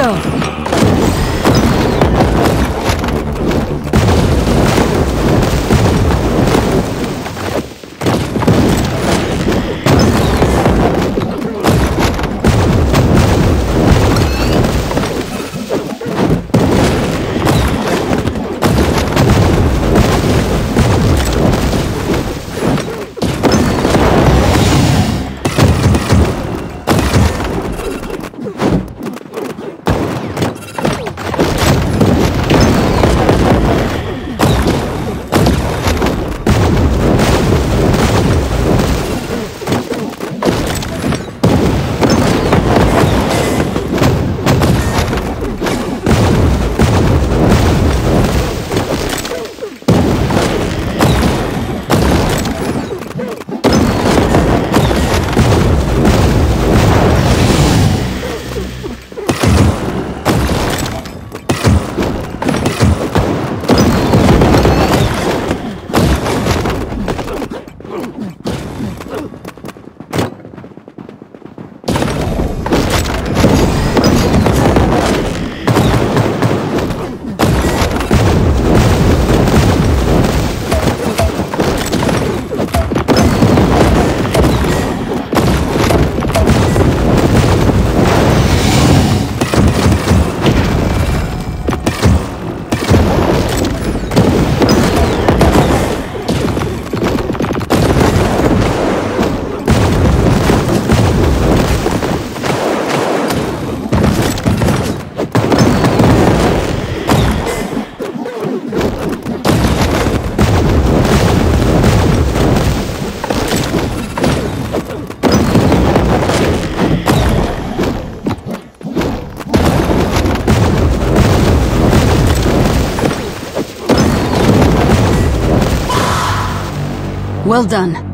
¡Listo! Well done.